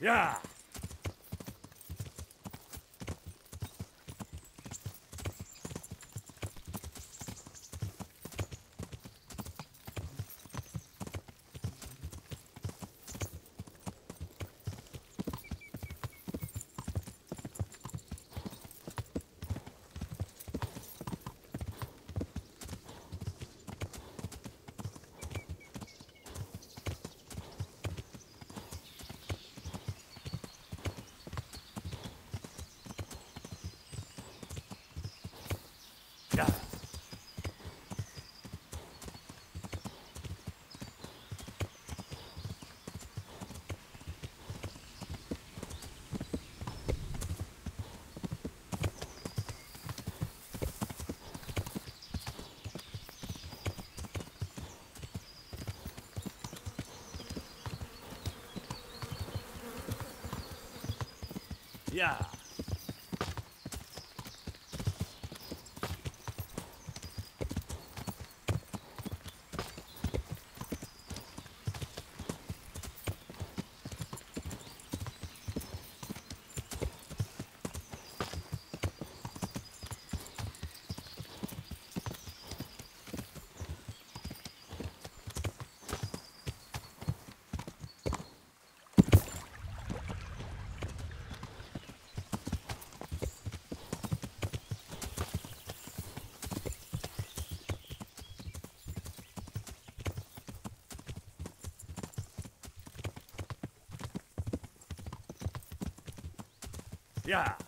Yeah. Yeah. Yeah. Yeah.